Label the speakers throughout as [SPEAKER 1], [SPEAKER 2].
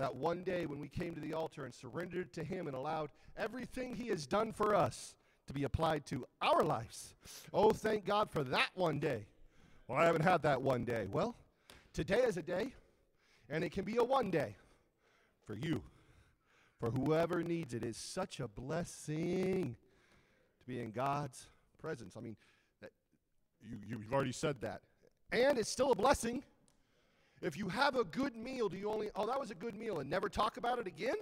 [SPEAKER 1] That one day when we came to the altar and surrendered to Him and allowed everything He has done for us to be applied to our lives. Oh, thank God for that one day. Well, I haven't had that one day. Well, today is a day, and it can be a one day for you, for whoever needs it. It's such a blessing to be in God's presence. I mean, that, you, you've already said that. And it's still a blessing. If you have a good meal, do you only, oh, that was a good meal, and never talk about it again?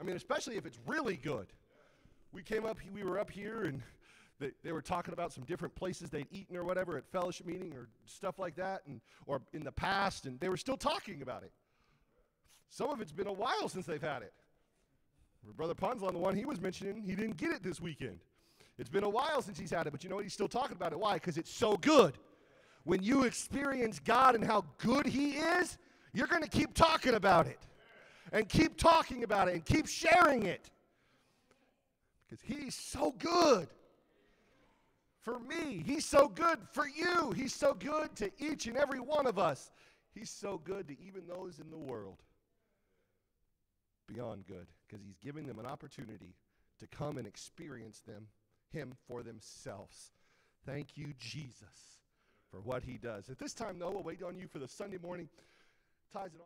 [SPEAKER 1] I mean, especially if it's really good. We came up, we were up here, and they, they were talking about some different places they'd eaten or whatever at fellowship meeting or stuff like that, and, or in the past, and they were still talking about it. Some of it's been a while since they've had it. Brother Punzlon, the one he was mentioning, he didn't get it this weekend. It's been a while since he's had it, but you know what? He's still talking about it. Why? Because it's so good. When you experience God and how good He is, you're going to keep talking about it and keep talking about it and keep sharing it because He's so good for me. He's so good for you. He's so good to each and every one of us. He's so good to even those in the world beyond good because He's giving them an opportunity to come and experience them him for themselves. Thank you, Jesus, for what he does. At this time, though, we'll wait on you for the Sunday morning tithes and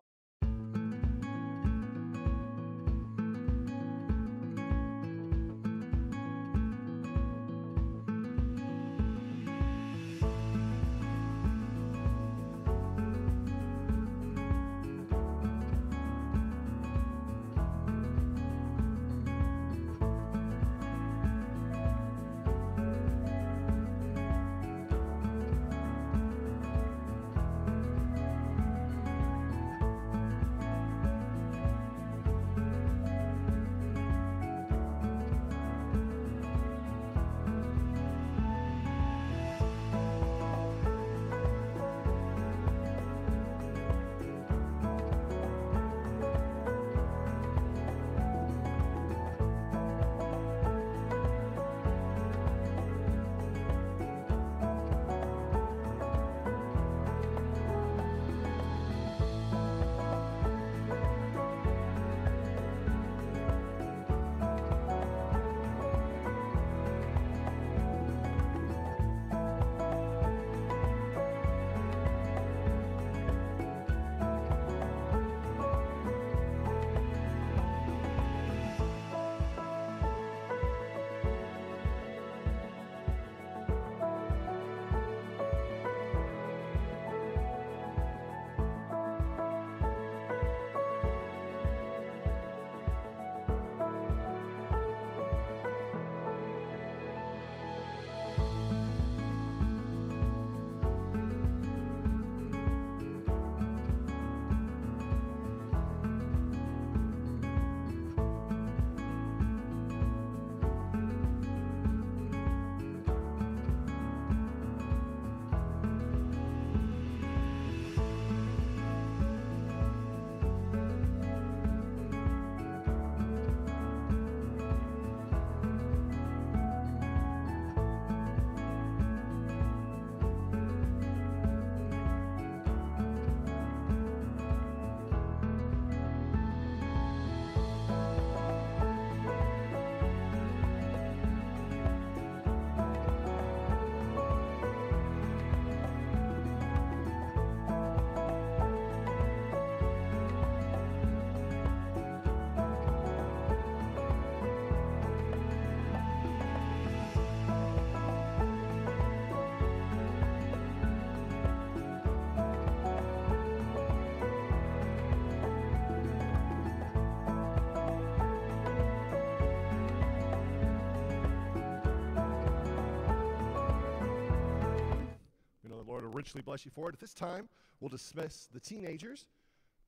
[SPEAKER 1] richly bless you for it. At this time, we'll dismiss the teenagers.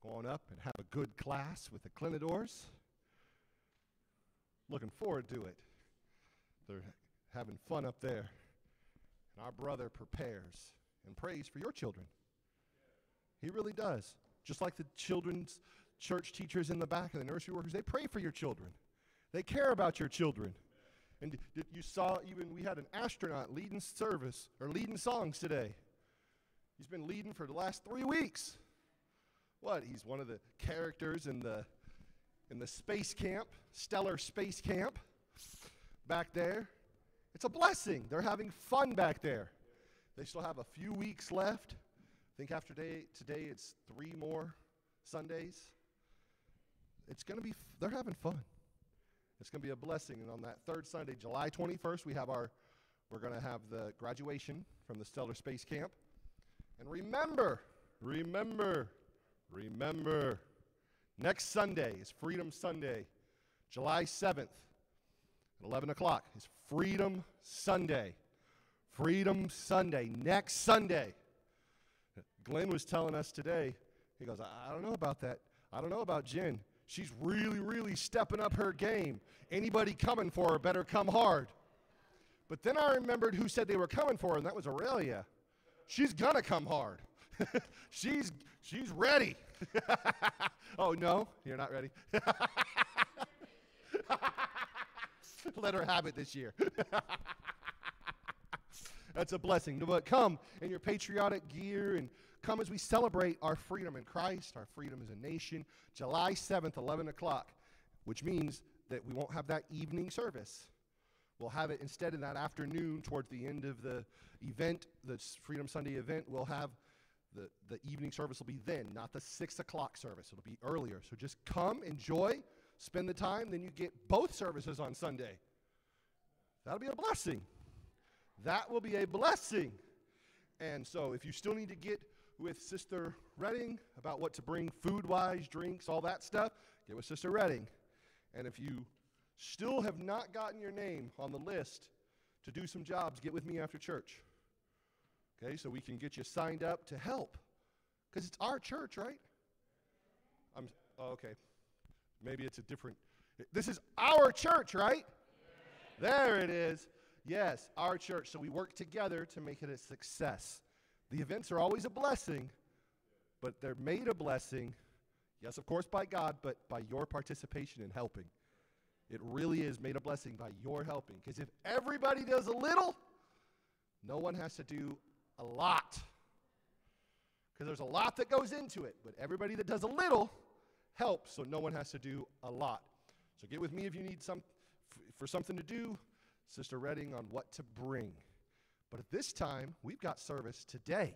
[SPEAKER 1] Go on up and have a good class with the Clinadors. Looking forward to it. They're having fun up there. And our brother prepares and prays for your children. He really does. Just like the children's church teachers in the back and the nursery workers, they pray for your children. They care about your children. And you saw even we had an astronaut leading service or leading songs today. He's been leading for the last three weeks. what? He's one of the characters in the in the space camp, stellar space camp back there. It's a blessing. They're having fun back there. They still have a few weeks left. I think after day, today it's three more Sundays. It's going to be, they're having fun. It's going to be a blessing. And on that third Sunday, July 21st, we have our, we're going to have the graduation from the Stellar Space Camp. And remember, remember, remember, next Sunday is Freedom Sunday, July 7th at 11 o'clock is Freedom Sunday. Freedom Sunday, next Sunday. Glenn was telling us today, he goes, I don't know about that. I don't know about Jen. She's really, really stepping up her game. Anybody coming for her better come hard. But then I remembered who said they were coming for her, and that was Aurelia. She's gonna come hard. she's she's ready. oh no, you're not ready. Let her have it this year. That's a blessing. But come in your patriotic gear and come as we celebrate our freedom in Christ, our freedom as a nation. July 7th, 11 o'clock, which means that we won't have that evening service. We'll have it instead in that afternoon towards the end of the event, the Freedom Sunday event. We'll have the, the evening service will be then, not the 6 o'clock service. It'll be earlier. So just come, enjoy, spend the time, then you get both services on Sunday. That'll be a blessing. That will be a blessing. And so, if you still need to get with Sister Redding about what to bring food wise, drinks, all that stuff, get with Sister Redding. And if you still have not gotten your name on the list to do some jobs, get with me after church. Okay, so we can get you signed up to help. Because it's our church, right? I'm, oh, okay. Maybe it's a different. This is our church, right? There it is. Yes, our church. So we work together to make it a success. The events are always a blessing, but they're made a blessing, yes, of course, by God, but by your participation in helping. It really is made a blessing by your helping. Because if everybody does a little, no one has to do a lot. Because there's a lot that goes into it, but everybody that does a little helps, so no one has to do a lot. So get with me if you need some f- for something to do, Sister Redding, on what to bring. But at this time, we've got service today.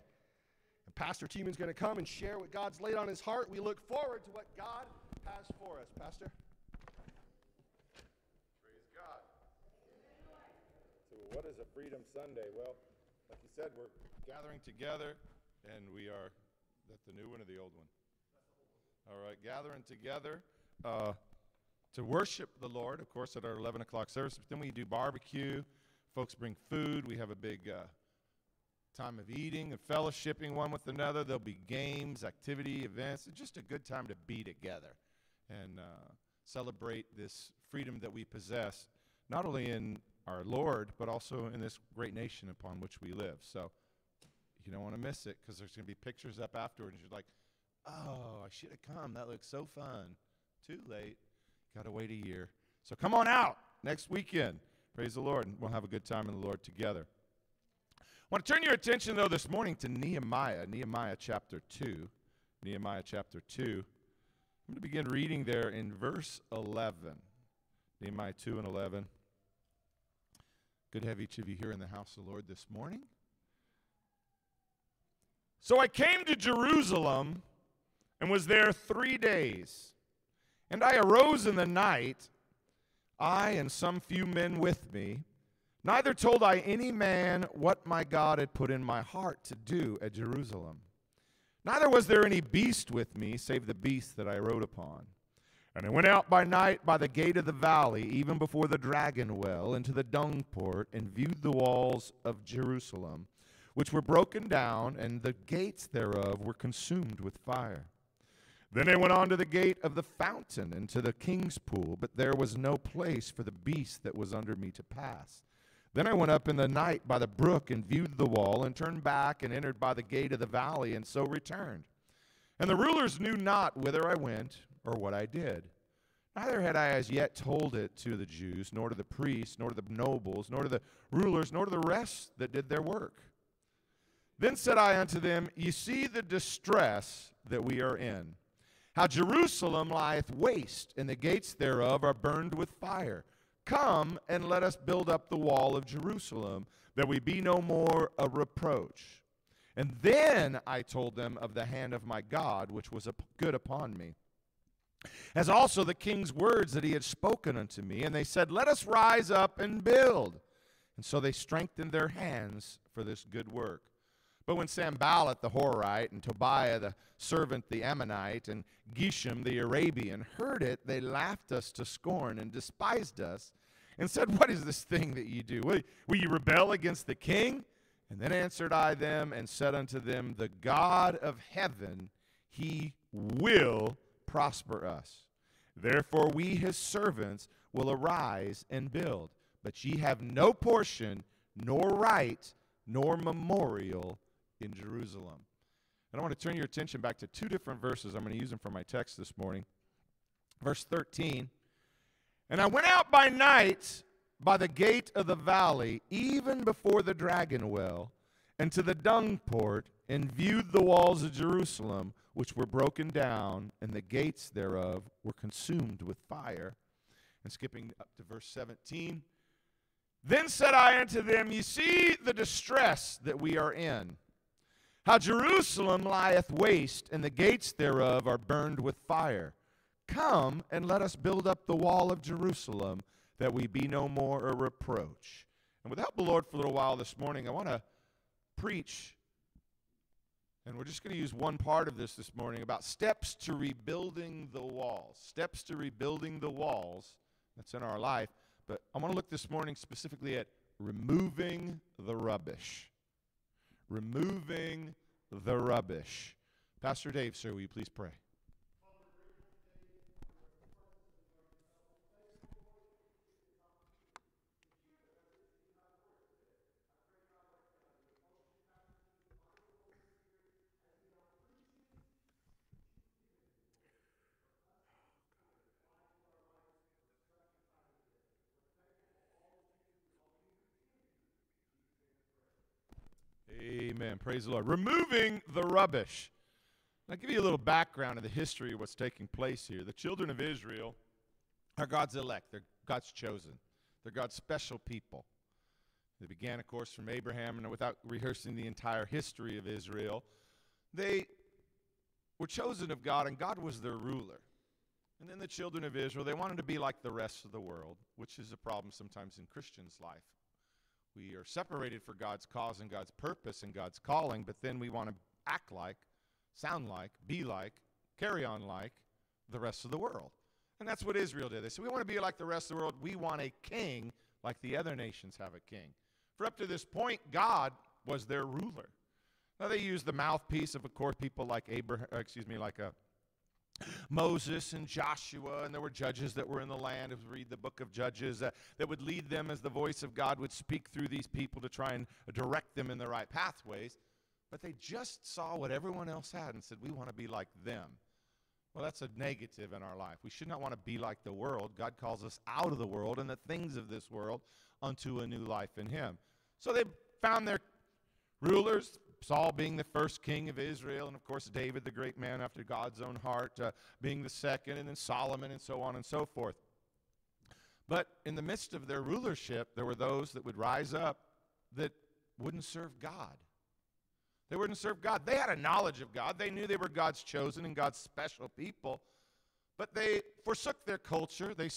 [SPEAKER 1] And Pastor Tieman's going to come and share what God's laid on his heart. We look forward to what God has for us. Pastor?
[SPEAKER 2] Praise God. So, what is a Freedom Sunday? Well, like you said, we're gathering together, and we are. That the new one or the old one? All right, gathering together uh, to worship the Lord, of course, at our 11 o'clock service. But then we do barbecue. Folks bring food. We have a big uh, time of eating and fellowshipping one with another. There'll be games, activity, events. It's just a good time to be together and uh, celebrate this freedom that we possess, not only in our Lord, but also in this great nation upon which we live. So you don't want to miss it because there's going to be pictures up afterwards. You're like, oh, I should have come. That looks so fun. Too late. Got to wait a year. So come on out next weekend. Praise the Lord. And we'll have a good time in the Lord together. I want to turn your attention, though, this morning to Nehemiah, Nehemiah chapter 2. Nehemiah chapter 2. I'm going to begin reading there in verse 11. Nehemiah 2 and 11. Good to have each of you here in the house of the Lord this morning. So I came to Jerusalem and was there three days. And I arose in the night, I and some few men with me. Neither told I any man what my God had put in my heart to do at Jerusalem. Neither was there any beast with me, save the beast that I rode upon. And I went out by night by the gate of the valley, even before the dragon well, into the dung port, and viewed the walls of Jerusalem, which were broken down, and the gates thereof were consumed with fire. Then I went on to the gate of the fountain, and to the king's pool, but there was no place for the beast that was under me to pass. Then I went up in the night by the brook, and viewed the wall, and turned back, and entered by the gate of the valley, and so returned. And the rulers knew not whither I went, or what I did. Neither had I as yet told it to the Jews, nor to the priests, nor to the nobles, nor to the rulers, nor to the rest that did their work. Then said I unto them, Ye see the distress that we are in, how Jerusalem lieth waste, and the gates thereof are burned with fire. Come and let us build up the wall of Jerusalem, that we be no more a reproach. And then I told them of the hand of my God, which was good upon me, as also the king's words that he had spoken unto me. And they said, Let us rise up and build. And so they strengthened their hands for this good work. But when Sanballat the Horite and Tobiah the servant the Ammonite and Geshem the Arabian heard it, they laughed us to scorn and despised us and said, What is this thing that ye do? Will, will ye rebel against the king? And then answered I them and said unto them, The God of heaven, he will prosper us. Therefore we his servants will arise and build. But ye have no portion, nor right, nor memorial in Jerusalem. And I want to turn your attention back to two different verses. I'm going to use them for my text this morning. Verse 13 And I went out by night by the gate of the valley, even before the dragon well, and to the dung port, and viewed the walls of Jerusalem, which were broken down, and the gates thereof were consumed with fire. And skipping up to verse 17. Then said I unto them, Ye see the distress that we are in how Jerusalem lieth waste, and the gates thereof are burned with fire. Come and let us build up the wall of Jerusalem, that we be no more a reproach. And with help of the Lord for a little while this morning, I want to preach, and we're just going to use one part of this this morning about steps to rebuilding the walls. Steps to rebuilding the walls that's in our life. But I want to look this morning specifically at removing the rubbish removing the rubbish. Pastor Dave, sir, will you please pray? Amen. Praise the Lord. Removing the rubbish. I'll give you a little background of the history of what's taking place here. The children of Israel are God's elect, they're God's chosen, they're God's special people. They began, of course, from Abraham, and without rehearsing the entire history of Israel, they were chosen of God, and God was their ruler. And then the children of Israel, they wanted to be like the rest of the world, which is a problem sometimes in Christians' life. We are separated for God's cause and God's purpose and God's calling, but then we want to act like, sound like, be like, carry on like the rest of the world. And that's what Israel did. They said, We want to be like the rest of the world. We want a king like the other nations have a king. For up to this point, God was their ruler. Now they used the mouthpiece of, of course, people like Abraham, uh, excuse me, like a Moses and Joshua, and there were judges that were in the land. If read the book of Judges, uh, that would lead them as the voice of God would speak through these people to try and direct them in the right pathways. But they just saw what everyone else had and said, We want to be like them. Well, that's a negative in our life. We should not want to be like the world. God calls us out of the world and the things of this world unto a new life in Him. So they found their rulers, Saul being the first king of Israel, and of course David, the great man after God's own heart, uh, being the second, and then Solomon, and so on and so forth. But in the midst of their rulership, there were those that would rise up that wouldn't serve God. They wouldn't serve God. They had a knowledge of God. They knew they were God's chosen and God's special people. But they forsook their culture. They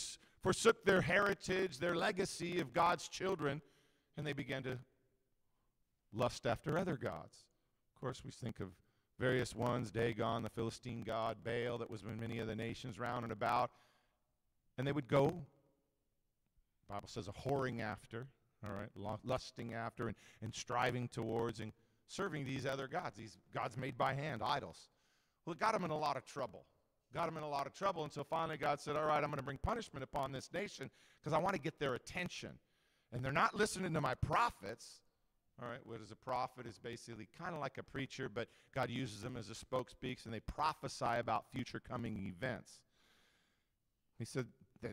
[SPEAKER 2] forsook their heritage, their legacy of God's children, and they began to lust after other gods. Of course, we think of various ones Dagon, the Philistine god, Baal, that was in many of the nations round and about. And they would go, the Bible says, a whoring after, all right, lusting after and, and striving towards and serving these other gods, these gods made by hand, idols. Well, it got them in a lot of trouble. Got them in a lot of trouble until finally God said, All right, I'm going to bring punishment upon this nation because I want to get their attention. And they're not listening to my prophets. All right, what is a prophet is basically kind of like a preacher, but God uses them as a spokespeaks, and they prophesy about future coming events. He said,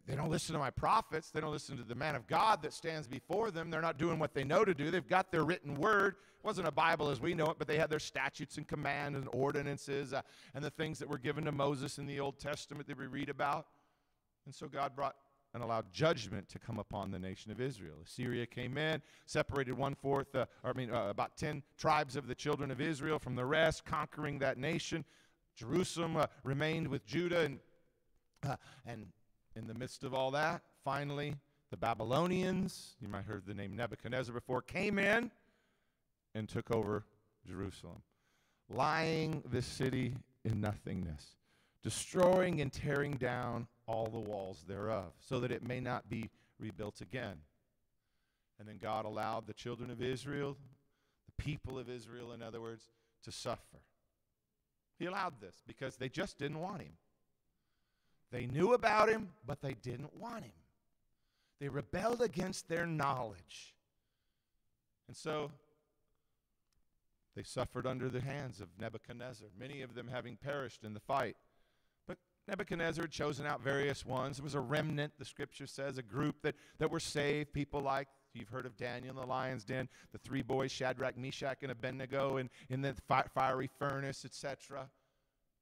[SPEAKER 2] they, don't listen to my prophets. They don't listen to the man of God that stands before them. They're not doing what they know to do. They've got their written word. It wasn't a Bible as we know it, but they had their statutes and commands and ordinances uh, and the things that were given to Moses in the Old Testament that we read about. And so God brought and allowed judgment to come upon the nation of Israel. Assyria came in, separated one fourth, uh, or I mean, uh, about 10 tribes of the children of Israel from the rest, conquering that nation. Jerusalem uh, remained with Judah, and, uh, and in the midst of all that, finally, the Babylonians, you might have heard the name Nebuchadnezzar before, came in and took over Jerusalem, lying the city in nothingness, destroying and tearing down all the walls thereof, so that it may not be rebuilt again. And then God allowed the children of Israel, the people of Israel, in other words, to suffer. He allowed this because they just didn't want him. They knew about him, but they didn't want him. They rebelled against their knowledge. And so they suffered under the hands of Nebuchadnezzar, many of them having perished in the fight. Nebuchadnezzar had chosen out various ones. There was a remnant, the scripture says, a group that, that were saved, people like You've heard of Daniel in the lion's den, the three boys, Shadrach, Meshach, and Abednego, and in the fi- fiery furnace, etc.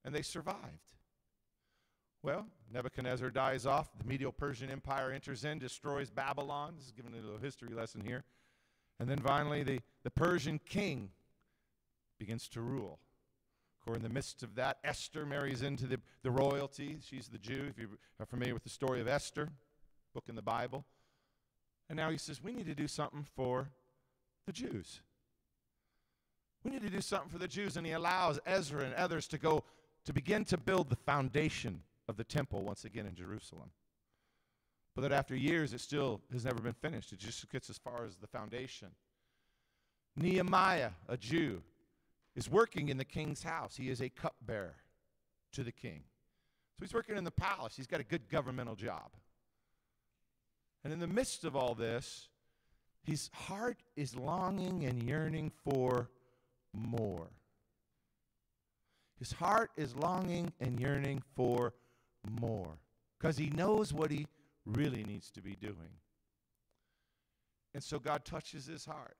[SPEAKER 2] And they survived. Well, Nebuchadnezzar dies off. The Medo Persian Empire enters in, destroys Babylon. This is giving a little history lesson here. And then finally, the, the Persian king begins to rule. Course, in the midst of that, Esther marries into the, the royalty. She's the Jew, if you are familiar with the story of Esther, book in the Bible. And now he says, we need to do something for the Jews. We need to do something for the Jews. And he allows Ezra and others to go to begin to build the foundation of the temple once again in Jerusalem. But that after years, it still has never been finished. It just gets as far as the foundation. Nehemiah, a Jew, is working in the king's house. He is a cupbearer to the king. So he's working in the palace. He's got a good governmental job. And in the midst of all this, his heart is longing and yearning for more. His heart is longing and yearning for more because he knows what he really needs to be doing. And so God touches his heart.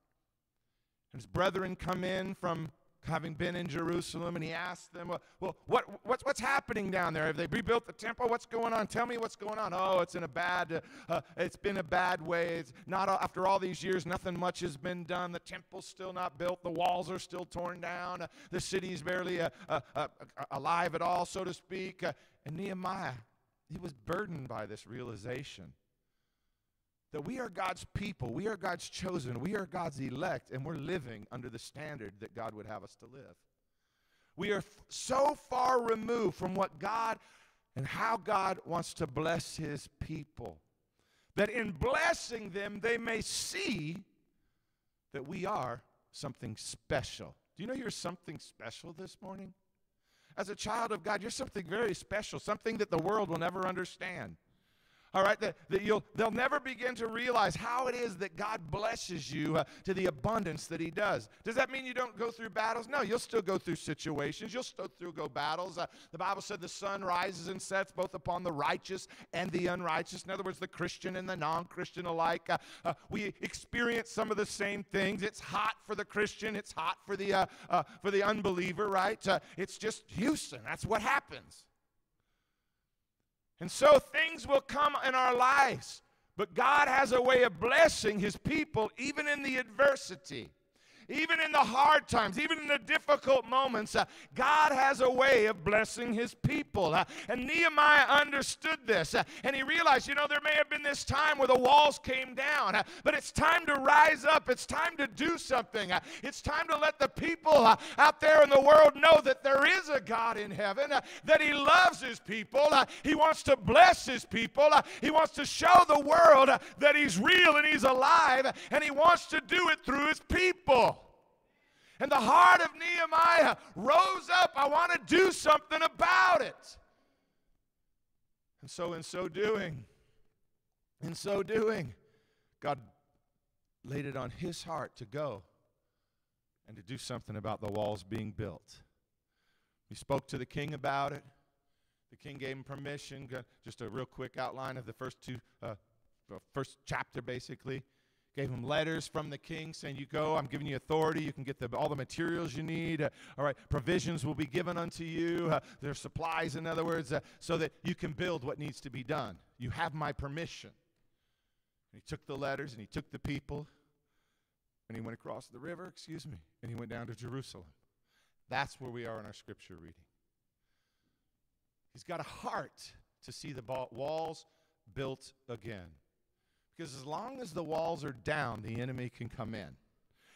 [SPEAKER 2] And his brethren come in from having been in Jerusalem, and he asked them, Well, what, what's, what's happening down there? Have they rebuilt the temple? What's going on? Tell me what's going on. Oh, it's in a bad, uh, uh, it's been a bad way. It's not after all these years, nothing much has been done. The temple's still not built. The walls are still torn down. Uh, the city's barely uh, uh, uh, alive at all, so to speak. and Nehemiah, he was burdened by this realization that we are God's people, we are God's chosen, we are God's elect, and we're living under the standard that God would have us to live. We are f- so far removed from what God and how God wants to bless his people that in blessing them, they may see that we are something special. Do you know you're something special this morning? As a child of God, you're something very special, something that the world will never understand all right, that, that you'll, they'll never begin to realize how it is that God blesses you uh, to the abundance that He does. Does that mean you don't go through battles? No, you'll still go through situations. You'll still through go battles. Uh, the Bible said the sun rises and sets both upon the righteous and the unrighteous. In other words, the Christian and the non Christian alike. Uh, uh, we experience some of the same things. It's hot for the Christian, it's hot for the, uh, uh, for the unbeliever, right? it's just Houston. That's what happens. And so things will come in our lives. But God has a way of blessing his people even in the adversity. Even in the hard times, even in the difficult moments, uh, God has a way of blessing his people. Uh, and Nehemiah understood this. Uh, and he realized, you know, there may have been this time where the walls came down, uh, but it's time to rise up. It's time to do something. Uh, it's time to let the people uh, out there in the world know that there is a God in heaven, that he loves his people. he wants to bless his people. he wants to show the world that he's real and he's alive, and he wants to do it through his people. And the heart of Nehemiah rose up. I want to do something about it. And so, in so doing, in so doing, God laid it on his heart to go and to do something about the walls being built. He spoke to the king about it. The king gave him permission. Just a real quick outline of the first two, uh, first chapter basically. Gave him letters from the king saying, You go, I'm giving you authority. You can get the, all the materials you need. Uh, all right, provisions will be given unto you. Uh, there's supplies, in other words, uh, so that you can build what needs to be done. You have my permission. And he took the letters and he took the people and he went across the river, excuse me, and he went down to Jerusalem. That's where we are in our scripture reading. He's got a heart to see the walls built again. Because as long as the walls are down, the enemy can come in.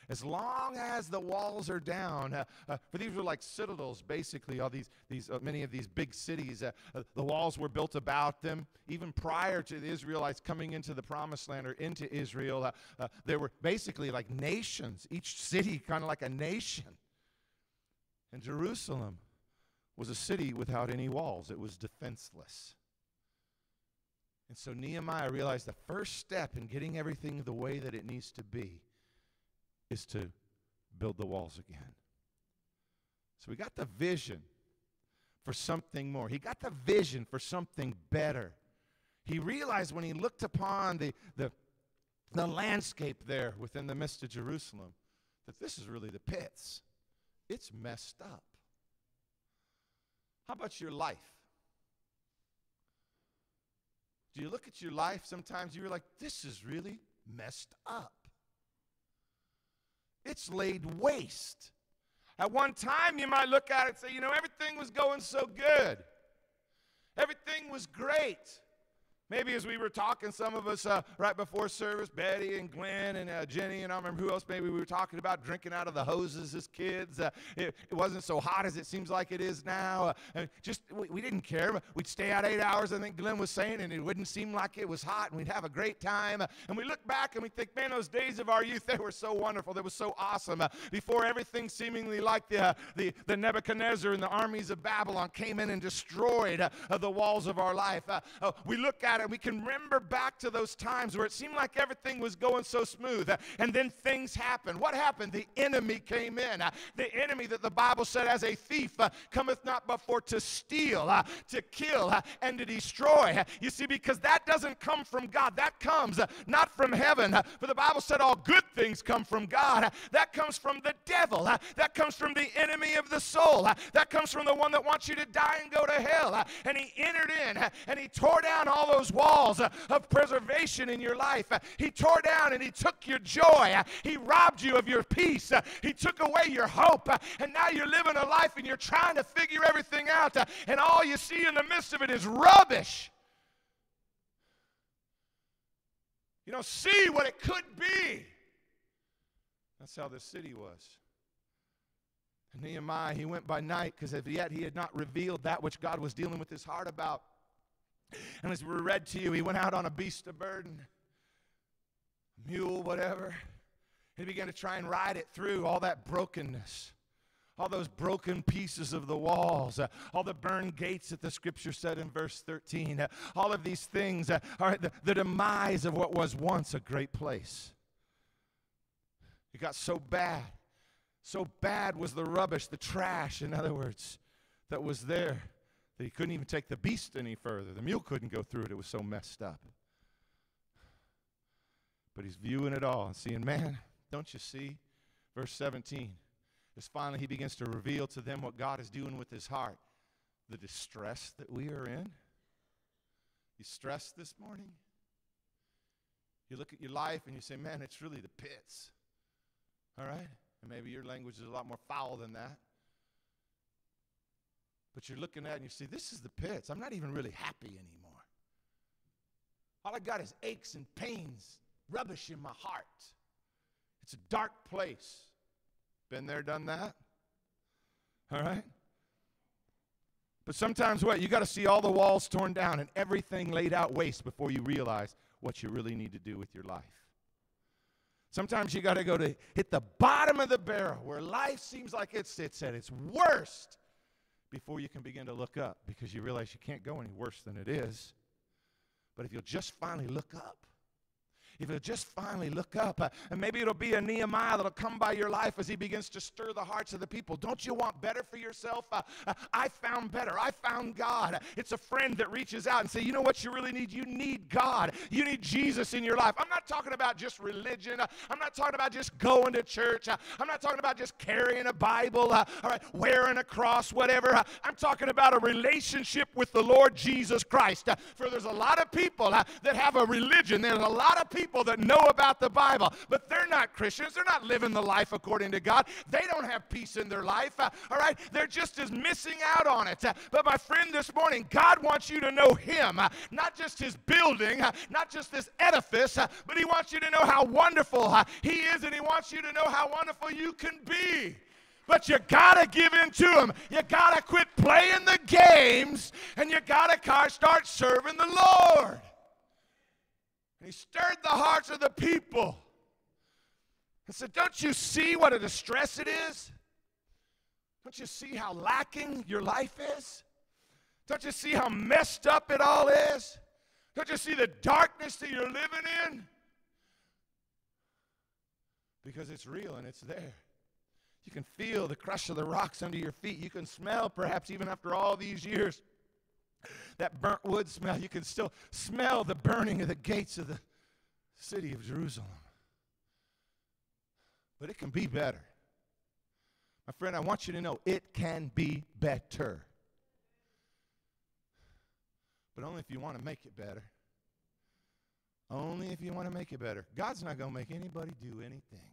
[SPEAKER 2] As long as the walls are down, uh, uh, for these were like citadels, basically. All these, these, uh, many of these big cities, uh, uh, the walls were built about them. Even prior to the Israelites coming into the Promised Land or into Israel, uh, there were basically like nations. Each city kind of like a nation. And Jerusalem was a city without any walls. It was defenseless. And so Nehemiah realized the first step in getting everything the way that it needs to be is to build the walls again. So he got the vision for something more. He got the vision for something better. He realized when he looked upon the, the, the landscape there within the midst of Jerusalem that this is really the pits. It's messed up. How about your life? Do you look at your life sometimes you're like, this is really messed up? It's laid waste. At one time, you might look at it and say, you know, everything was going so good. Everything was great. Maybe as we were talking, some of us uh, right before service, Betty and Glenn and uh, Jenny, and I remember who else, maybe we were talking about drinking out of the hoses as kids. Uh, it, it, wasn't so hot as it seems like it is now. Uh, just, we, we, didn't care. We'd stay out eight hours, I think Glenn was saying, and it wouldn't seem like it was hot, and we'd have a great time. and we look back and we think, man, those days of our youth, they were so wonderful. They were so awesome. Uh, before everything seemingly like the, uh, the, the Nebuchadnezzar and the armies of Babylon came in and destroyed the walls of our life. we look at it, we can remember back to those times where it seemed like everything was going so smooth, uh, and then things happened. What happened? The enemy came in. Uh, the enemy that the Bible said, as a thief, uh, cometh not before to steal, uh, to kill, uh, and to destroy. You see, because that doesn't come from God, that comes uh, not from heaven. For the Bible said, all good things come from God. That comes from the devil. That comes from the enemy of the soul. That comes from the one that wants you to die and go to hell. And he entered in and he tore down all those walls walls of preservation in your life. He tore down and he took your joy. He robbed you of your peace. He took away your hope. And now you're living a life and you're trying to figure everything out. And all you see in the midst of it is rubbish. You don't see what it could be. That's how the city was. Nehemiah, he went by night because as yet he had not revealed that which God was dealing with his heart about. And as we read to you, he went out on a beast of burden, mule, whatever. He began to try and ride it through all that brokenness, all those broken pieces of the walls, uh, all the burned gates that the scripture said in verse 13. Uh, all of these things uh, are the, the demise of what was once a great place. It got so bad. So bad was the rubbish, the trash, in other words, that was there that he couldn't even take the beast any further. The mule couldn't go through it, it was so messed up. But he's viewing it all and seeing, man, don't you see? Verse 17. As finally he begins to reveal to them what God is doing with his heart, the distress that we are in. You stressed this morning? You look at your life and you say, man, it's really the pits. All right? And maybe your language is a lot more foul than that. But you're looking at it and you see, this is the pits. I'm not even really happy anymore. All I got is aches and pains, rubbish in my heart. It's a dark place. Been there, done that? All right? But sometimes what? You got to see all the walls torn down and everything laid out waste before you realize what you really need to do with your life. Sometimes you got to go to hit the bottom of the barrel where life seems like it's, it's at its worst before you can begin to look up because you realize you can't go any worse than it is. But if you'll just finally look up, if you'll just finally look up, uh, and maybe it'll be a Nehemiah that'll come by your life as he begins to stir the hearts of the people. Don't you want better for yourself? Uh, uh, I found better. I found God. It's a friend that reaches out and say, you know what you really need? You need God. You need Jesus in your life. I'm not talking about just religion. Uh, I'm not talking about just going to church. Uh, I'm not talking about just carrying a Bible, uh, all right, wearing a cross, whatever. I'm talking about a relationship with the Lord Jesus Christ. for there's a lot of people that have a religion. There's a lot of people people that know about the Bible, but they're not Christians. They're not living the life according to God. They don't have peace in their life. Uh, all right? They're just as missing out on it. Uh, but my friend, this morning, God wants you to know Him, uh, not just His building, uh, not just this edifice, uh, but He wants you to know how wonderful uh, He is, and He wants you to know how wonderful you can be. But you gotta give in to him. You gotta quit playing the games and you gotta start serving the Lord. And he stirred the hearts of the people and said, Don't you see what a distress it is? Don't you see how lacking your life is? Don't you see how messed up it all is? Don't you see the darkness that you're living in? Because it's real and it's there. You can feel the crush of the rocks under your feet. You can smell, perhaps even after all these years, that burnt wood smell. You can still smell the burning of the gates of the city of Jerusalem. But it can be better. My friend, I want you to know it can be better. But only if you want to make it better. Only if you want to make it better. God's not going to make anybody do anything.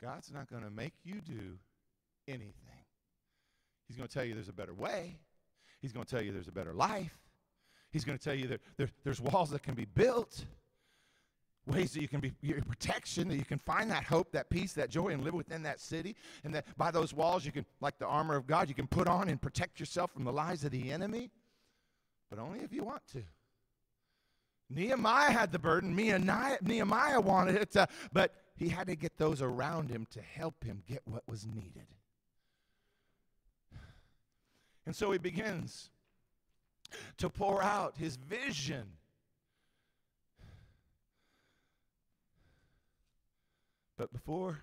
[SPEAKER 2] God's not going to make you do anything. He's going to tell you there's a better way. He's going to tell you there's a better life. He's going to tell you there, there, there's walls that can be built, ways that you can be your protection, that you can find that hope, that peace, that joy, and live within that city. And that by those walls, you can, like the armor of God, you can put on and protect yourself from the lies of the enemy, but only if you want to. Nehemiah had the burden. Nehemiah, Nehemiah wanted it, uh, but he had to get those around him to help him get what was needed. And so he begins to pour out his vision. But before,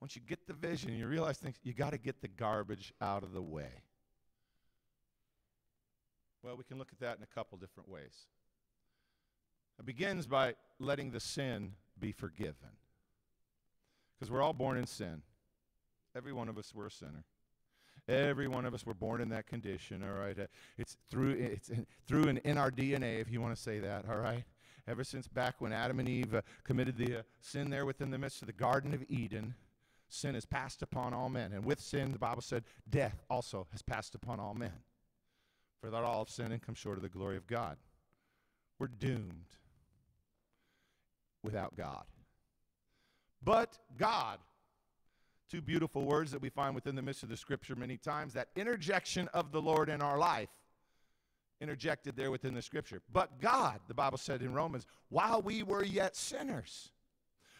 [SPEAKER 2] once you get the vision, you realize things, you got to get the garbage out of the way. Well, we can look at that in a couple different ways. It begins by letting the sin be forgiven. Because we're all born in sin. Every one of us, we're a sinner. Every one of us were born in that condition, all right? Uh, it's through, it's in, through and in our DNA, if you want to say that, all right? Ever since back when Adam and Eve uh, committed the uh, sin there within the midst of the Garden of Eden, sin has passed upon all men. And with sin, the Bible said, death also has passed upon all men. For that all have sinned and come short of the glory of God. We're doomed without God. But God two beautiful words that we find within the midst of the scripture many times that interjection of the Lord in our life. Interjected there within the scripture. But God, the Bible said in Romans, while we were yet sinners,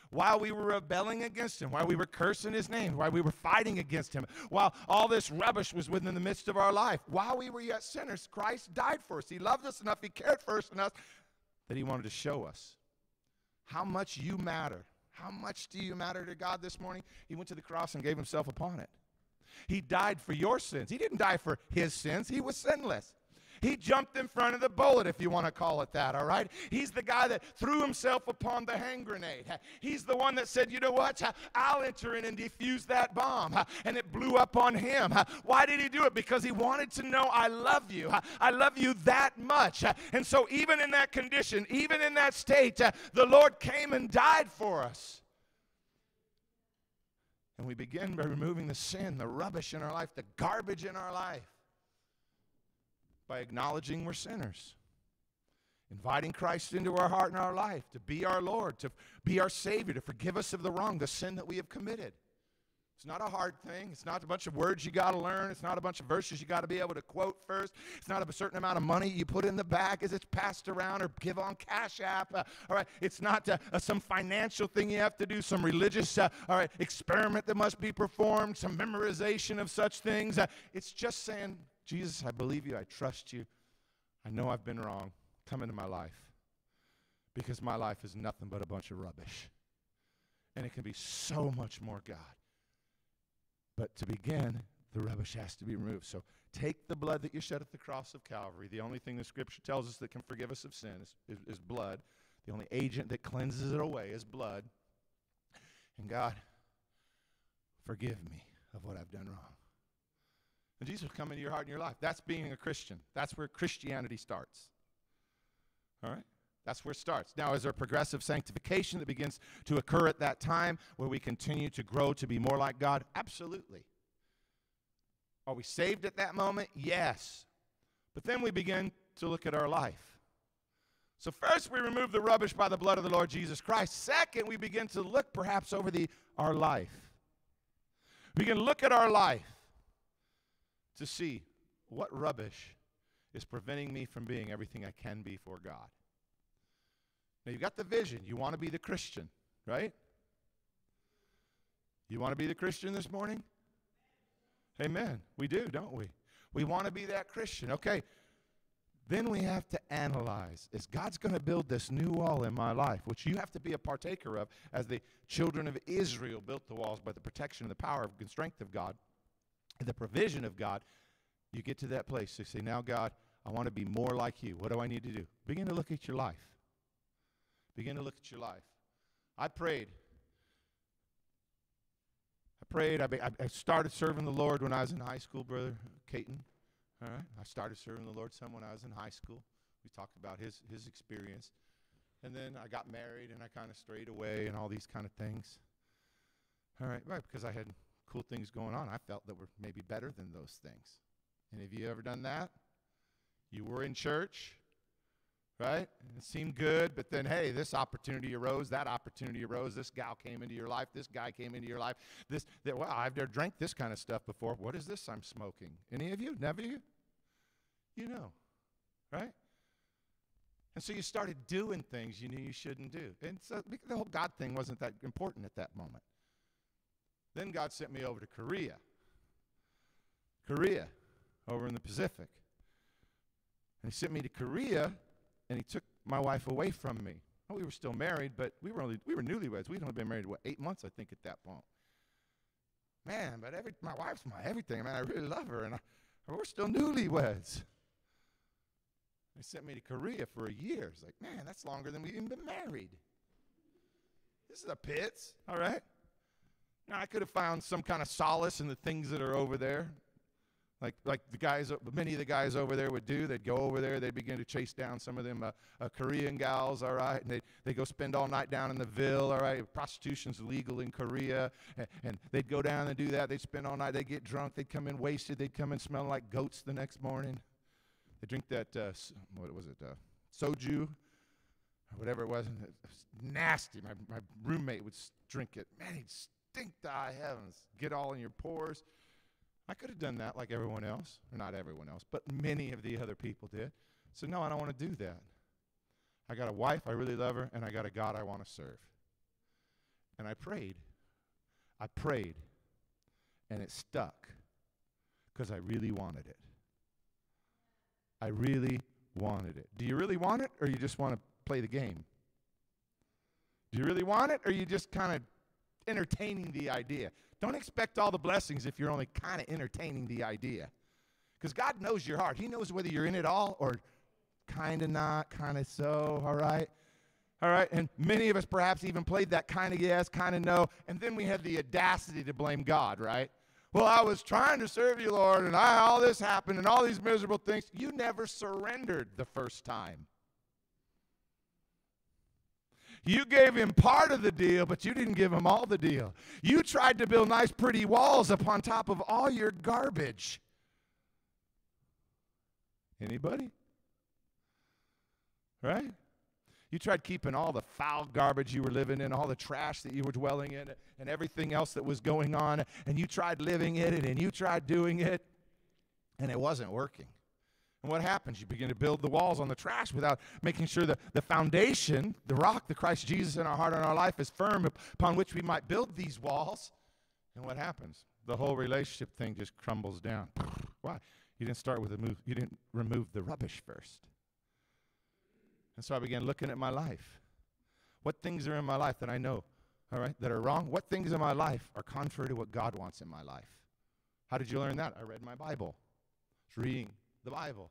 [SPEAKER 2] while we were rebelling against him, while we were cursing his name, while we were fighting against him, while all this rubbish was within the midst of our life, while we were yet sinners, Christ died for us. He loved us enough, he cared for us enough that he wanted to show us how much you matter how much do you matter to God this morning? He went to the cross and gave himself upon it. He died for your sins. He didn't die for his sins, he was sinless. He jumped in front of the bullet, if you want to call it that, all right? He's the guy that threw himself upon the hand grenade. He's the one that said, you know what? I'll enter in and defuse that bomb. And it blew up on him. Why did he do it? Because he wanted to know, I love you. I love you that much. And so, even in that condition, even in that state, the Lord came and died for us. And we begin by removing the sin, the rubbish in our life, the garbage in our life by acknowledging we're sinners, inviting Christ into our heart and our life to be our Lord, to be our Savior, to forgive us of the wrong, the sin that we have committed. It's not a hard thing. It's not a bunch of words you got to learn. It's not a bunch of verses you got to be able to quote first. It's not a certain amount of money you put in the bag as it's passed around or give on Cash App. Uh, all right. It's not uh, uh, some financial thing you have to do, some religious uh, all right, experiment that must be performed, some memorization of such things. Uh, it's just saying, Jesus, I believe you. I trust you. I know I've been wrong. come into my life because my life is nothing but a bunch of rubbish. And it can be so much more God. But to begin, the rubbish has to be removed. So take the blood that you shed at the cross of Calvary. The only thing the scripture tells us that can forgive us of sin is, is, is blood. The only agent that cleanses it away is blood. And God, forgive me of what I've done wrong. And Jesus will come into your heart and your life. That's being a Christian. That's where Christianity starts. All right? That's where it starts. Now, is there progressive sanctification that begins to occur at that time where we continue to grow to be more like God? Absolutely. Are we saved at that moment? Yes. But then we begin to look at our life. So, first, we remove the rubbish by the blood of the Lord Jesus Christ. Second, we begin to look perhaps over the, our life. We can look at our life to see what rubbish is preventing me from being everything I can be for God. Now, you've got the vision. You want to be the Christian, right? You want to be the Christian this morning? Amen. We do, don't we? We want to be that Christian. Okay. Then we have to analyze is God's going to build this new wall in my life, which you have to be a partaker of as the children of Israel built the walls by the protection and the power and strength of God, the provision of God. You get to that place. You say, Now, God, I want to be more like you. What do I need to do? Begin to look at your life. Begin to look at your life. I prayed. I prayed. I, I started serving the Lord when I was in high school, Brother Caton. All right. I started serving the Lord some when I was in high school. We talked about his, his experience. And then I got married and I kind of strayed away and all these kind of things. All right. Right. Because I had cool things going on. I felt that were maybe better than those things. And have you ever done that? You were in church right? It seemed good, but then, hey, this opportunity arose, that opportunity arose, this gal came into your life, this guy came into your life, this, that, I've never drank this kind of stuff before. What is this I'm smoking? Any of you? Never you? You know, right? And so you started doing things you knew you shouldn't do. And so the whole God thing wasn't that important at that moment. Then God sent me over to Korea. Korea, over in the Pacific. And he sent me to Korea and he took my wife away from me. Well, we were still married, but we were only we were newlyweds. We'd only been married what eight months, I think, at that point. Man, but every my wife's my everything. Man, I really love her, and I, we're still newlyweds. They sent me to Korea for a year. It's like, man, that's longer than we've even been married. This is a pits, all right. I could have found some kind of solace in the things that are over there like like the guys, many of the guys over there would do. They'd go over there. They'd begin to chase down some of them uh, uh, Korean gals, all right, and they they go spend all night down in the Ville, all right. Prostitution's legal in Korea, and, and they'd go down and do that. They'd spend all night. They'd get drunk. They'd come in wasted. They'd come in smelling like goats the next morning. They drink that uh, what was it, uh, soju, or whatever it was. And it was nasty. My my roommate would drink it. Man, he'd stink to high heavens. Get all in your pores. I could have done that like everyone else, or not everyone else, but many of the other people did. So, no, I don't want to do that. I got a wife, I really love her, and I got a God I want to serve. And I prayed. I prayed, and it stuck because I really wanted it. I really wanted it. Do you really want it, or you just want to play the game? Do you really want it, or you just kind of entertaining the idea? Don't expect all the blessings if you're only kind of entertaining the idea. Because God knows your heart. He knows whether you're in it all or kind of not, kind of so, all right? All right, and many of us perhaps even played that kind of yes, kind of no, and then we had the audacity to blame God, right? Well, I was trying to serve you, Lord, and I, all this happened and all these miserable things. You never surrendered the first time. You gave him part of the deal, but you didn't give him all the deal. You tried to build nice, pretty walls upon top of all your garbage. Anybody? Right? You tried keeping all the foul garbage you were living in, all the trash that you were dwelling in, and everything else that was going on, and you tried living in it, and you tried doing it, and it wasn't working. And what happens? You begin to build the walls on the trash without making sure that the foundation, the rock, the Christ Jesus in our heart and our life is firm upon which we might build these walls. And what happens? The whole relationship thing just crumbles down. Why? You didn't start with the move, you didn't remove the rubbish first. And so I began looking at my life. What things are in my life that I know, all right, that are wrong? What things in my life are contrary to what God wants in my life? How did you learn that? I read my Bible. It's reading the Bible.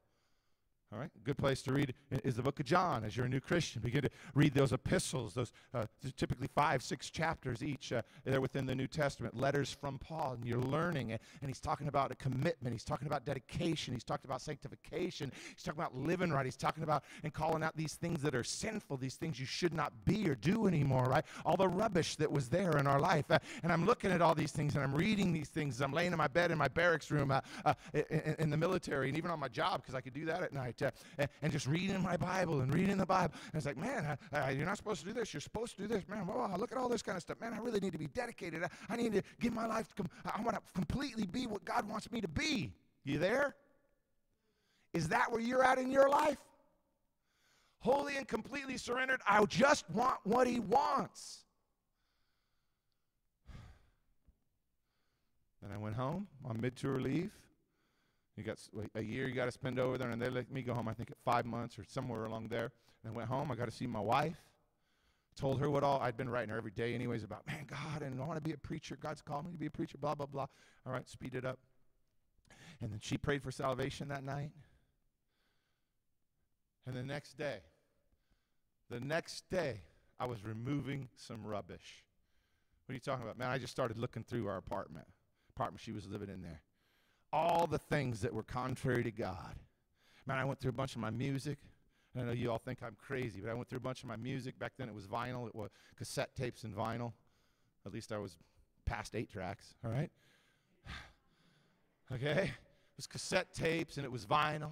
[SPEAKER 2] All right, good place to read is the book of John as you're a new Christian. Begin to read those epistles, those uh, typically five, six chapters each. Uh, they're within the New Testament, letters from Paul, and you're learning. And, and he's talking about a commitment. He's talking about dedication. He's talking about sanctification. He's talking about living right. He's talking about and calling out these things that are sinful, these things you should not be or do anymore, right? All the rubbish that was there in our life. Uh, and I'm looking at all these things and I'm reading these things. I'm laying in my bed in my barracks room uh, uh, in, in, the military and even on my job because I could do that at night uh, and, just reading my Bible and reading the Bible. And it's like, man, you're not supposed to do this. You're supposed to do this. Man, look at all this kind of stuff. Man, I really need to be dedicated. I, I need to give my life, com- I want to completely be what God wants me to be. You there? Is that where you're at in your life? Wholly and completely surrendered. I just want what He wants. Then I went home on mid tour leave. You got a year you got to spend over there, and they let me go home. I think at five months or somewhere along there. And I went home. I got to see my wife. Told her what all I'd been writing her every day, anyways, about man, God, and I want to be a preacher. God's called me to be a preacher. Blah blah blah. All right, speed it up. And then she prayed for salvation that night. And the next day, the next day, I was removing some rubbish. What are you talking about? Man, I just started looking through our apartment, apartment she was living in there all the things that were contrary to God. Man, I went through a bunch of my music. I know you all think I'm crazy, but I went through a bunch of my music. Back then it was vinyl, it was cassette tapes and vinyl. At least I was past eight tracks, all right? okay? It was cassette tapes and it was vinyl.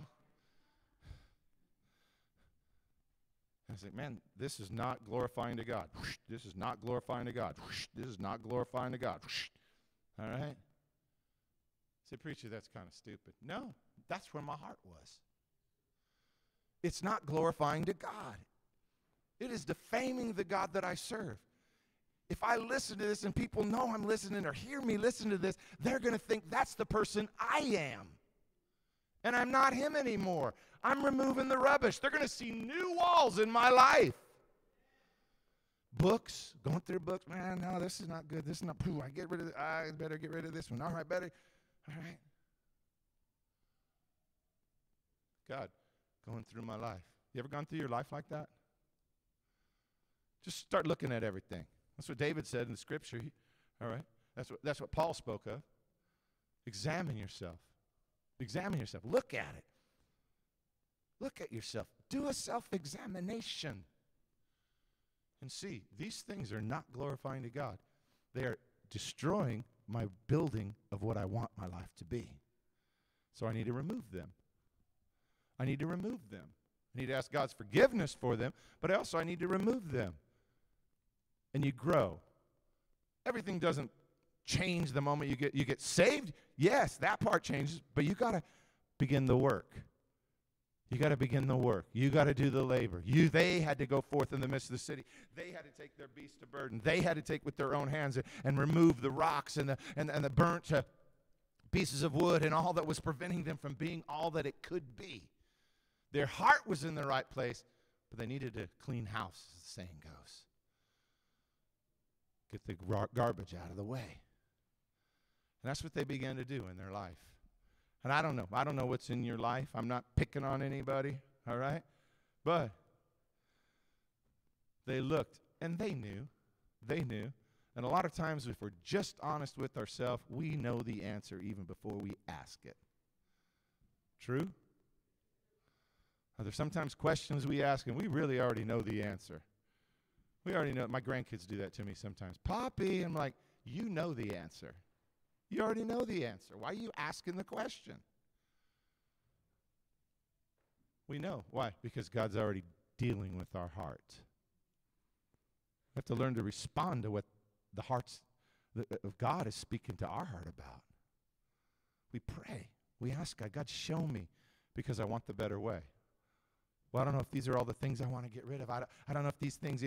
[SPEAKER 2] I was like, man, this is not glorifying to God. This is not glorifying to God. This is not glorifying to God. All right? Say, preacher, that's kind of stupid. No, that's where my heart was. It's not glorifying to God, it is defaming the God that I serve. If I listen to this and people know I'm listening or hear me listen to this, they're going to think that's the person I am. And I'm not him anymore. I'm removing the rubbish. They're going to see new walls in my life. Books, going through books, man, no, this is not good. This is not, pooh, I get rid of, I better get rid of this one. All right, better. All right. God, going through my life. You ever gone through your life like that? Just start looking at everything. That's what David said in the scripture. All right. That's what, that's what Paul spoke of. Examine yourself. Examine yourself. Look at it. Look at yourself. Do a self examination and see these things are not glorifying to God. They are destroying my building of what I want my life to be. So I need to remove them. I need to remove them. I need to ask God's forgiveness for them, but also I need to remove them. And you grow. Everything doesn't change the moment you get you get saved. Yes, that part changes, but you got to begin the work. You got to begin the work. You got to do the labor. You, they had to go forth in the midst of the city. They had to take their beast of burden. They had to take with their own hands and, and remove the rocks and the, and, and the burnt uh, pieces of wood and all that was preventing them from being all that it could be. Their heart was in the right place, but they needed to clean house, as the saying goes. Get the garbage out of the way. And that's what they began to do in their life. And I don't know. I don't know what's in your life. I'm not picking on anybody, all right? But they looked and they knew. They knew. And a lot of times, if we're just honest with ourselves, we know the answer even before we ask it. True? Are there sometimes questions we ask and we really already know the answer? We already know. My grandkids do that to me sometimes. Poppy, I'm like, you know the answer. You already know the answer. Why are you asking the question? We know. Why? Because God's already dealing with our heart. We have to learn to respond to what the hearts of God is speaking to our heart about. We pray. We ask God, God, show me because I want the better way. Well, I don't know if these are all the things I want to get rid of. I don't, I don't know if these things.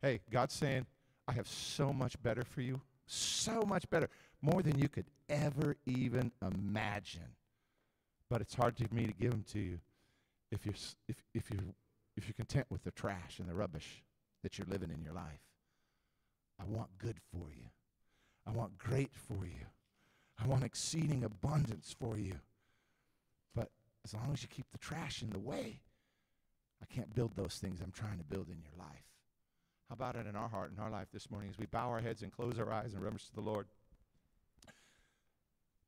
[SPEAKER 2] Hey, God's saying, I have so much better for you. So much better more than you could ever even imagine. But it's hard for me to give them to you if you're, if, if you're if you're content with the trash and the rubbish that you're living in your life. I want good for you. I want great for you. I want exceeding abundance for you. But as long as you keep the trash in the way, I can't build those things I'm trying to build in your life. How about it in our heart, in our life this morning, as we bow our heads and close our eyes in reverence to the Lord?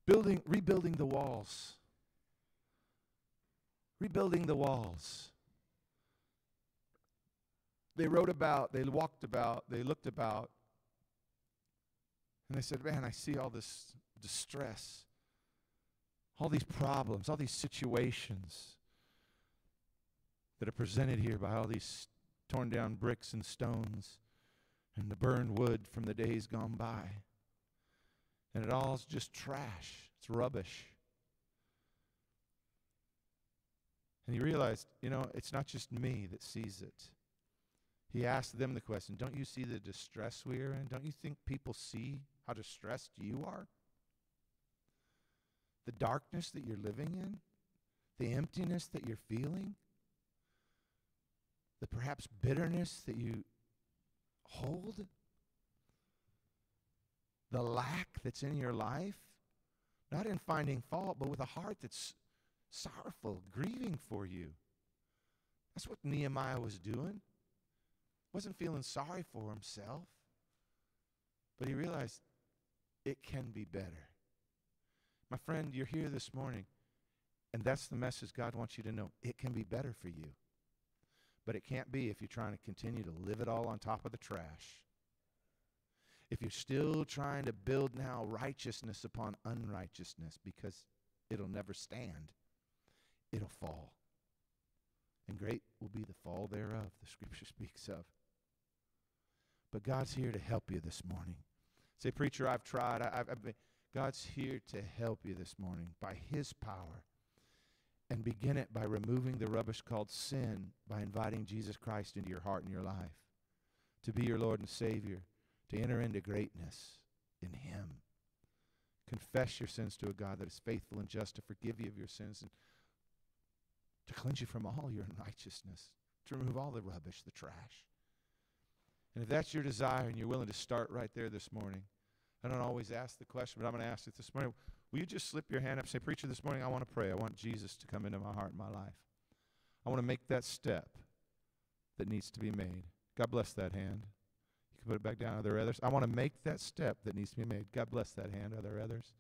[SPEAKER 2] Building, rebuilding the walls. Rebuilding the walls. They wrote about, they walked about, they looked about, and they said, Man, I see all this distress, all these problems, all these situations that are presented here by all these torn down bricks and stones and the burned wood from the days gone by. And it all's just trash, it's rubbish. And he realized, you know, it's not just me that sees it. He asked them the question Don't you see the distress we are in? Don't you think people see how distressed you are? The darkness that you're living in? The emptiness that you're feeling? The perhaps bitterness that you hold? The lack that's in your life? Not in finding fault, but with a heart that's sorrowful, grieving for you. That's what Nehemiah was doing. Wasn't feeling sorry for himself, but he realized it can be better. My friend, you're here this morning, and that's the message God wants you to know. It can be better for you. But it can't be if you're trying to continue to live it all on top of the trash. If you're still trying to build now righteousness upon unrighteousness, because it'll never stand, it'll fall. And great will be the fall thereof, the scripture speaks of. But God's here to help you this morning. Say, preacher, I've tried. I, have been, God's here to help you this morning by His power. And begin it by removing the rubbish called sin, by inviting Jesus Christ into your heart and your life, to be your Lord and Savior, to enter into greatness in Him. Confess your sins to a God that is faithful and just to forgive you of your sins and to cleanse you from all your unrighteousness, to remove all the rubbish, the trash. And if that's your desire and you're willing to start right there this morning, I don't always ask the question, but I'm going to ask it this morning. Will you just slip your hand up and say, Preacher, this morning I want to pray. I want Jesus to come into my heart and my life. I want to make that step that needs to be made. God bless that hand. Put it back down. Are there others? I want to make that step that needs to be made. God bless that hand. Are there others?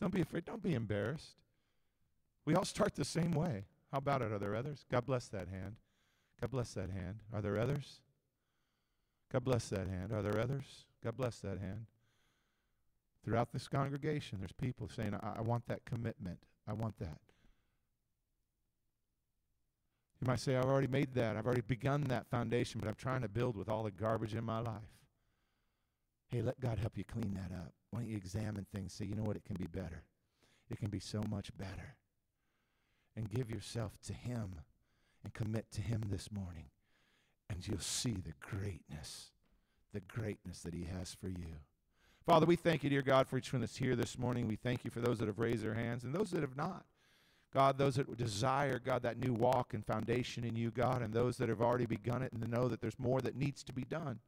[SPEAKER 2] Don't be afraid. Don't be embarrassed. We all start the same way. How about it? Are there others? God bless that hand. God bless that hand. Are there others? God bless that hand. Are there others? God bless that hand. Throughout this congregation, there's people saying, I, I want that commitment. I want that. You might say, I've already made that. I've already begun that foundation, but I'm trying to build with all the garbage in my life. Hey, let God help you clean that up. Why don't you examine things? Say, you know what? It can be better. It can be so much better. And give yourself to Him and commit to Him this morning. And you'll see the greatness, the greatness that He has for you. Father, we thank you, dear God, for each one that's here this morning. We thank you for those that have raised their hands and those that have not. God, those that desire, God, that new walk and foundation in you, God, and those that have already begun it and know that there's more that needs to be done.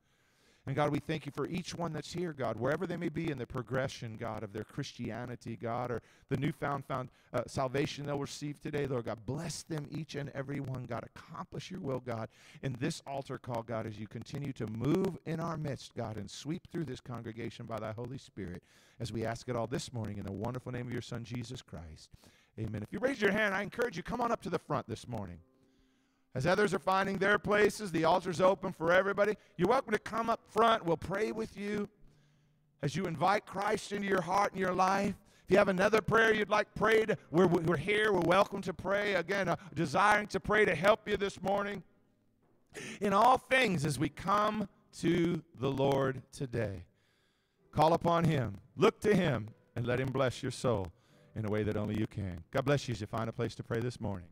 [SPEAKER 2] And God, we thank you for each one that's here, God, wherever they may be in the progression, God, of their Christianity, God, or the newfound found uh, salvation they'll receive today, Lord God. Bless them each and every one, God. Accomplish your will, God, in this altar call, God, as you continue to move in our midst, God, and sweep through this congregation by thy Holy Spirit, as we ask it all this morning in the wonderful name of your Son, Jesus Christ. Amen. If you raise your hand, I encourage you, come on up to the front this morning. As others are finding their places, the altar's open for everybody. You're welcome to come up front. We'll pray with you as you invite Christ into your heart and your life. If you have another prayer you'd like prayed, we're, we're here. We're welcome to pray. Again, uh, desiring to pray to help you this morning. In all things, as we come to the Lord today, call upon Him, look to Him, and let Him bless your soul in a way that only you can. God bless you as you find a place to pray this morning.